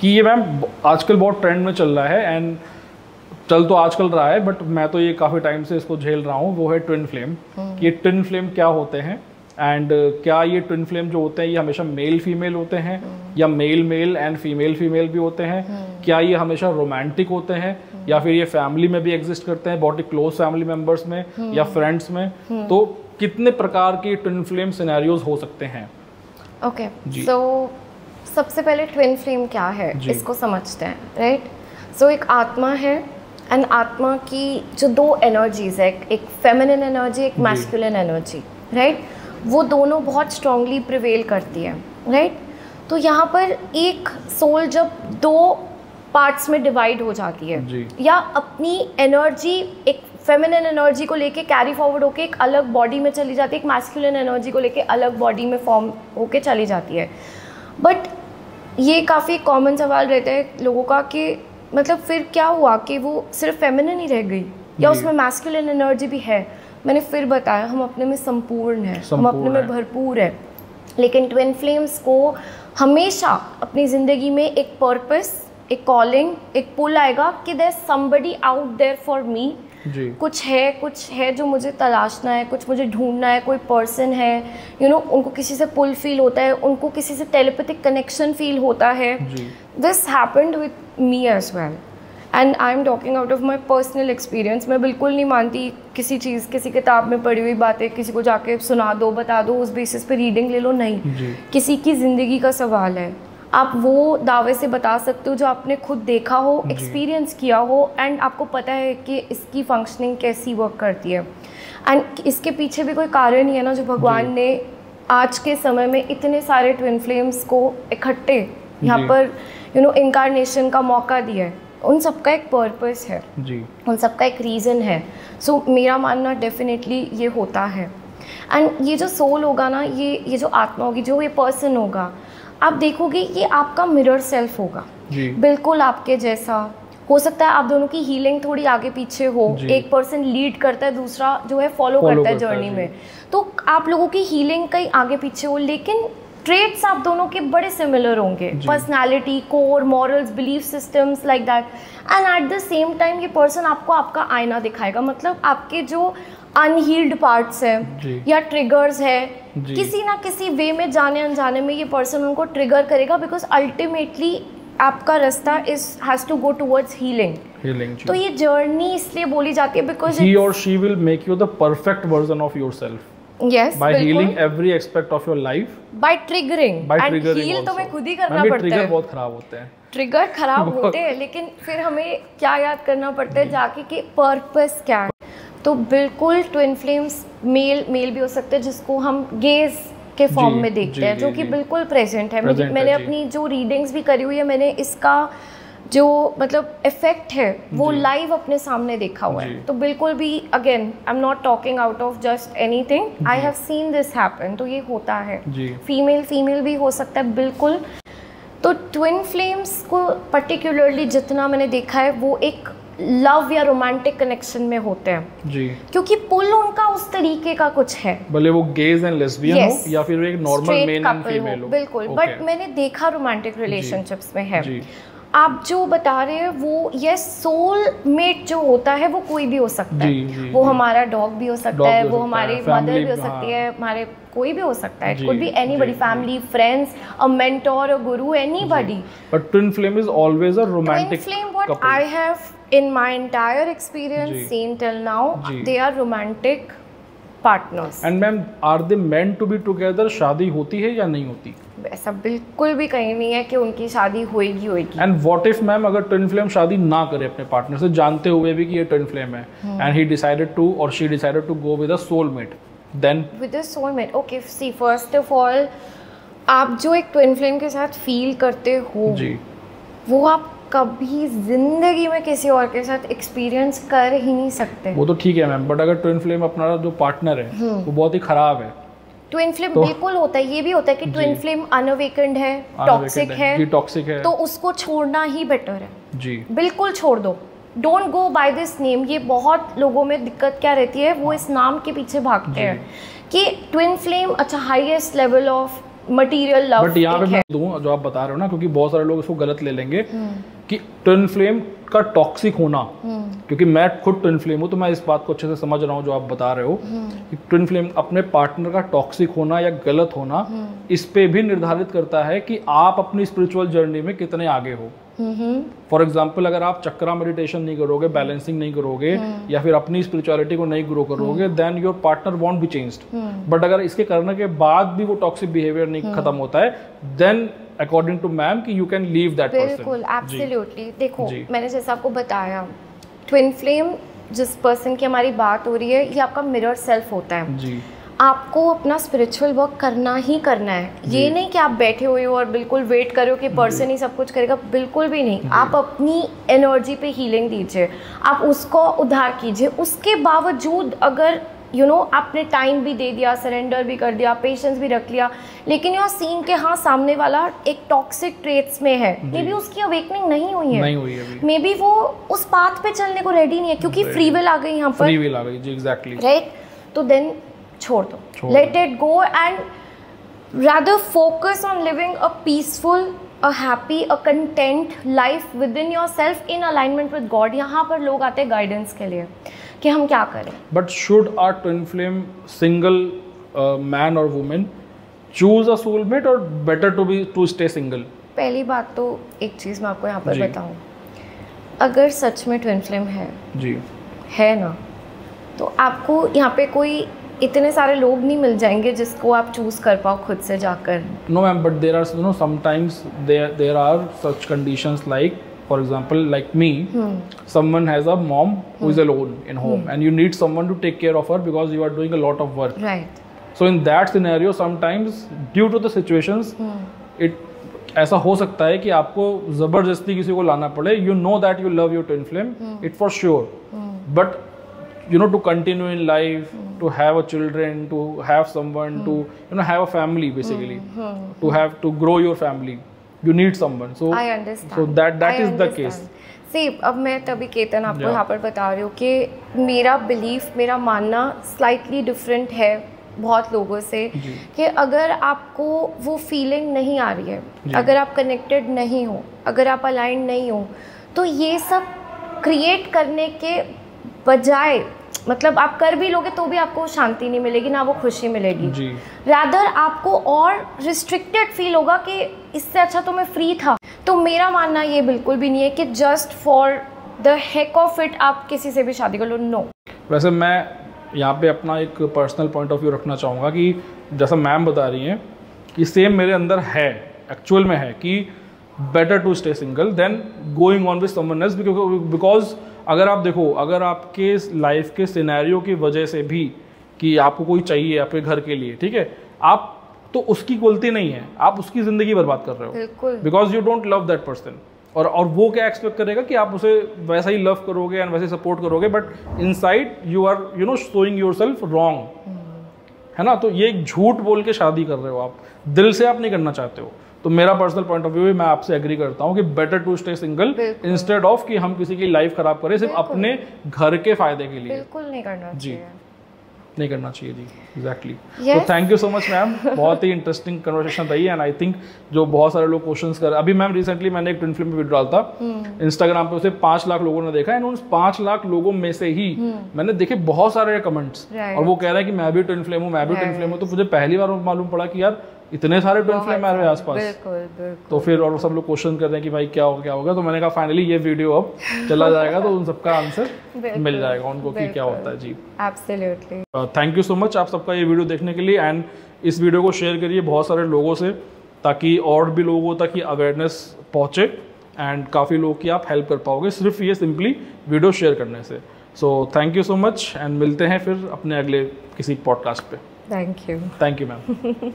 कि ये मैम आजकल बहुत ट्रेंड में चल रहा है एंड चल तो आजकल रहा है बट मैं तो ये काफ़ी टाइम से इसको झेल रहा हूँ वो है ट्विन फ्लेम कि ये ट्विन फ्लेम क्या होते हैं? एंड क्या ये ट्विन फ्लेम जो होते हैं ये हमेशा मेल फीमेल होते हैं? या male male and female female भी होते हैं? क्या ये हमेशा रोमांटिक होते हैं? या फिर ये फैमिली में भी एग्जिस्ट करते हैं बहुत ही क्लोज फैमिली मेंबर्स में या फ्रेंड्स में? तो कितने प्रकार की ट्विन फ्लेम सिनेरियोज हो सकते हैं? ओके। सो सबसे पहले ट्विन फ्लेम क्या है? इसको समझते हैं राइट सो एक आत्मा है एंड आत्मा की जो दो एनर्जीज है एक फेमिनिन एनर्जी एक। मैस्कुलिन एनर्जी राइट वो दोनों बहुत स्ट्रांगली प्रिवेल करती है राइट तो यहाँ पर एक सोल जब दो पार्ट्स में डिवाइड हो जाती है। या अपनी एनर्जी एक फेमिनिन एनर्जी को लेके कैरी फॉरवर्ड होके एक अलग बॉडी में चली जाती है एक मैस्कुलिन एनर्जी को लेके अलग बॉडी में फॉर्म होके चली जाती है। बट ये काफ़ी कॉमन सवाल रहता है लोगों का कि मतलब फिर क्या हुआ कि वो सिर्फ़ फेमिनिन ही रह गई? या उसमें मैस्कुलिन एनर्जी भी है? मैंने फिर बताया हम अपने में संपूर्ण हैं। हम अपने में भरपूर है। लेकिन ट्विन फ्लेम्स को हमेशा अपनी ज़िंदगी में एक पर्पस एक कॉलिंग एक पुल आएगा कि there somebody out there for me कुछ है कुछ है जो मुझे तलाशना है कुछ मुझे ढूंढना है कोई पर्सन है यू you नो know, उनको किसी से पुल फील होता है उनको किसी से टेलीपैथिक कनेक्शन फील होता है। This happened with me as well and I am talking out of my personal experience मैं बिल्कुल नहीं मानती किसी चीज़ किसी किताब में पढ़ी हुई बातें किसी को जाके सुना दो बता दो उस बेसिस पे रीडिंग ले लो नहीं। किसी की ज़िंदगी का सवाल है। आप वो दावे से बता सकते हो जो आपने खुद देखा हो एक्सपीरियंस किया हो एंड आपको पता है कि इसकी फंक्शनिंग कैसी वर्क करती है। एंड इसके पीछे भी कोई कारण ही है ना जो भगवान ने आज के समय में इतने सारे ट्विन फ्लेम्स को इकट्ठे यहाँ पर यू नो इनकारनेशन का मौका दिया है। उन सबका एक पर्पस है। जी। उन सबका एक रीज़न है। सो so, मेरा मानना डेफिनेटली ये होता है। एंड ये जो सोल होगा ना ये ये जो आत्मा होगी जो ये पर्सन होगा आप देखोगे कि आपका मिरर सेल्फ होगा। जी। बिल्कुल आपके जैसा। हो सकता है आप दोनों की हीलिंग थोड़ी आगे पीछे हो। एक पर्सन लीड करता है दूसरा जो है फॉलो करता है करता है, जर्नी में। तो आप लोगों की हीलिंग कहीं आगे पीछे हो लेकिन ट्रेड्स आप दोनों के बड़े सिमिलर होंगे। Personality core morals belief systems like that and at the same time ये पर्सन आपको आपका आईना दिखाएगा। मतलब आपके जो अनहील्ड पार्ट्स। हैं या ट्रिगर्स है। किसी ना किसी वे में जाने अनजाने में ये पर्सन उनको ट्रिगर करेगा बिकॉज़ अल्टीमेटली आपका रास्ता is has to go towards healing healing तो ये जर्नी इसलिए बोली जाती है because he or she will make you the perfect version of yourself yes by healing every aspect of your life by triggering by and triggering heal तो. हमें खुद ही करना ये पड़ता trigger है। बहुत खराब होते हैं। ट्रिगर खराब होते हैं लेकिन फिर हमें क्या याद करना पड़ता है जाके कि पर्पस क्या है। तो बिल्कुल ट्विन फ्लेम्स मेल मेल भी हो सकते हैं जिसको हम गेज के फॉर्म में देखते हैं जो कि बिल्कुल प्रेजेंट है। Present मैंने जी। अपनी जो रीडिंग्स भी करी हुई है मैंने इसका जो मतलब इफ़ेक्ट है वो लाइव अपने सामने देखा हुआ है। तो बिल्कुल भी again I am not talking out of just anything I have seen this happen तो ये होता है। फीमेल फीमेल भी हो सकता है बिल्कुल। तो ट्विन फ्लेम्स को पर्टिकुलरली जितना मैंने देखा है वो एक लव या रोमांटिक कनेक्शन में होते हैं। जी। क्योंकि पुल उनका उस तरीके का कुछ है। भले वो गेज एंड लेस्बियन Yes. हो या फिर एक नॉर्मल मेन एंड फीमेल हो। बिल्कुल। Okay. मैंने देखा रोमांटिक रिलेशनशिप्स में है। जी। आप जो बता रहे हैं वो ये सोल मेट जो होता है वो कोई भी हो सकता जी, है। जी, वो। हमारा डॉग भी हो सकता है वो हमारी मदर भी हो सकती हाँ। है हमारे कोई भी हो सकता है। Could be anybody ji, family friends a mentor a guru anybody but twin flame is always a romantic flame, what couple. I have in my entire experience जी. seen till now, जी. they are romantic partners. And ma'am are they meant to be together शादी होती है या नहीं होती ऐसा बिल्कुल भी कहीं नहीं है कि उनकी शादी होएगी होएगी एंड व्हाट इफ़ मैम अगर ट्विन फ्लेम शादी ना करे अपने पार्टनर से जानते हुए भी कि ये ट्विन फ्लेम है एंड ही डिसाइडेड टू और she decided to go with a soulmate then with a soulmate okay see first of all आप जो एक ट्विन फ्लेम के साथ फील करते हो जी वो आप कभी ज़िंदगी में किसी और के साथ एक्सपीरियंस कर ही नहीं सकते। वो तो ठीक है मैम बट अगर ट्विन फ्लेम अपना जो पार्टनर है वो बहुत ही खराब है। ट्विन फ्लेम तो- बिल्कुल होता है ये भी होता है कि ट्विन फ्लेम अनअवेकेंड है टॉक्सिक है टॉक्सिक है। तो उसको छोड़ना ही बेटर है। जी। बिल्कुल छोड़ दो। Don't go by this name ये बहुत लोगों में दिक्कत क्या रहती है वो इस नाम के पीछे भागते हैं। कि ट्विन फ्लेम अच्छा highest level of material love but यहाँ पे मैं दूँ जो आप बता रहे हो ना क्योंकि बहुत सारे लोग इसको गलत ले लेंगे। कि ट्विन फ्लेम का टॉक्सिक होना। क्योंकि मैं खुद ट्विन फ्लेम हूँ तो मैं इस बात को अच्छे से समझ रहा हूँ जो आप बता रहे हो कि ट्विन फ्लेम अपने पार्टनर का टॉक्सिक होना या गलत होना इस पे भी निर्धारित करता है कि आप अपनी स्पिरिचुअल जर्नी में कितने आगे हो। फॉर एग्ज़ाम्पल अगर आप चक्रा मेडिटेशन नहीं करोगे बैलेंसिंग नहीं करोगे या फिर अपनी स्पिरिचुअलिटी को नहीं ग्रो करोगे then your partner won't be change but अगर इसके करने के बाद भी वो टॉक्सिक बिहेवियर नहीं खत्म होता है देन अकॉर्डिंग टू मैम कि यू कैन लीव दैट बिल्कुल एब्सोल्युटली देखो मैंने जैसे आपको बताया ट्विन फ्लेम जिस पर्सन की हमारी बात हो रही है ये आपका मिरर सेल्फ होता है। जी। आपको अपना स्पिरिचुअल वर्क करना ही करना है। ये नहीं कि आप बैठे हुए हो और बिल्कुल वेट करो कि पर्सन ही सब कुछ करेगा बिल्कुल भी नहीं। आप अपनी एनर्जी पे हीलिंग दीजिए। आप उसको उधार कीजिए। उसके बावजूद अगर यू you नो know, आपने टाइम भी दे दिया सरेंडर भी कर दिया पेशेंस भी रख लिया लेकिन यू सीन के हाँ सामने वाला एक टॉक्सिक ट्रेट्स में है। मे बी उसकी अवेकनिंग नहीं हुई है। नहीं हुई है मे बी वो उस पाथ पे चलने को रेडी नहीं है क्योंकि फ्री विल आ गई यहाँ पर। फ्री विल आ गई जी एग्जैक्टली राइट तो देन छोड़ दो। Let it go and rather focus on living a peaceful a happy a content life within yourself in alignment with god. यहाँ पर लोग आते हैं गाइडेंस के लिए कि हम क्या करें। But should are twin flame single man और वुमेन चूज़ अ सोलमेट और better to be to stay single पहली बात तो एक चीज़ मैं आपको यहाँ पर बताऊँ। अगर सच में ट्विन फ्लेम है जी। है ना तो आपको यहाँ पे कोई इतने सारे लोग नहीं मिल जाएँगे जिसको आप चूज़ कर पाओ खुद से जाकर। No ma'am but there are no sometimes there are such condition like for example like me someone has a mom who is a lone in home and you need someone to take care of her because you are doing lot of work right so in that scenario sometimes due to the it ऐसा हो सकता है कि आपको ज़बरदस्ती किसी को लाना पड़े। You know that you love you twin flame it for sure but you know to continue in life mm. to have a children to have someone mm. to you know have a family basically mm. to have to grow your family you need someone so i understand so that that I is understand. the case see अब मैं तभी केतन आपको यहाँ पर बता रही हूँ कि मेरा बिलीफ मेरा मानना स्लाइटली डिफरेंट है बहुत लोगों से कि अगर आपको वो फीलिंग नहीं आ रही है अगर आप कनेक्टेड नहीं हो अगर आप अलाइन नहीं हो तो ये सब क्रिएट करने के बजाय मतलब आप कर भी लोगे तो भी आपको शांति नहीं मिलेगी ना वो खुशी मिलेगी। रादर आपको और रिस्ट्रिक्टेड फील होगा कि इससे अच्छा तो मैं फ्री था। तो मेरा मानना ये बिल्कुल भी नहीं है कि just for the heck of it आप किसी से भी शादी कर लो नो वैसे मैं यहाँ पे अपना एक पर्सनल पॉइंट ऑफ़ व्यू रखना चाहूँगा कि जैसा मैम बता रही हैं कि सेम मेरे अंदर है एक्चुअल में है कि better to stay single then going on with someone else because अगर आप देखो अगर आपके लाइफ के सिनेरियो की वजह से भी कि आपको कोई चाहिए आपके घर के लिए ठीक है? आप तो उसकी गलती नहीं है। आप उसकी ज़िंदगी बर्बाद कर रहे हो। Because you don't love that person और और वो क्या एक्सपेक्ट करेगा कि आप उसे वैसा ही लव करोगे एंड वैसे सपोर्ट करोगे but inside you are you know showing yourself wrong है ना? तो ये एक झूठ बोल के शादी कर रहे हो आप। दिल से आप नहीं करना चाहते हो। तो मेरा पर्सनल पॉइंट ऑफ़ व्यू भी मैं आपसे एग्री करता हूँ कि better to stay single instead of कि हम किसी की लाइफ खराब करें सिर्फ़ अपने घर के फ़ायदे के लिए। बिल्कुल नहीं करना जी। नहीं करना चाहिए जी। एग्जैक्टली तो thank you so much ma'am बहुत ही इंटरेस्टिंग कन्वर्सेशन रही एंड आई थिंक जो बहुत सारे लोग क्वेश्चंस कर अभी मैम रिसेंटली मैंने एक ट्विन फ़िल्म वीडियो डाला था। Instagram hmm. पे उसे पाँच लाख लोगों ने देखा एंड उन पाँच लाख लोगों में से ही hmm. मैंने देखे बहुत सारे कमेंट्स और वो कह रहे हैं कि मैं भी ट्विन फ़िल्म हूँ मैं भी ट्विन फ्लेम हूँ तो मुझे पहली बार मालूम पड़ा कि यार इतने सारे ट्विन फ्लेम आ रहे हैं आसपास। तो फिर और सब लोग क्वेश्चन कर रहे हैं कि भाई क्या होगा क्या होगा तो मैंने कहा फाइनली ये वीडियो अब चला जाएगा तो उन सबका आंसर मिल जाएगा उनको कि क्या होता है। जी। Absolutely thank you so much आप सबका ये वीडियो देखने के लिए एंड इस वीडियो को शेयर करिए बहुत सारे लोगों से ताकि और भी लोगों तक ये अवेयरनेस पहुँचे एंड काफ़ी लोग की आप हेल्प कर पाओगे सिर्फ़ ये सिंपली वीडियो शेयर करने से। So thank you so much and मिलते हैं फिर अपने अगले किसी पॉडकास्ट पे। Thank you thank you ma'am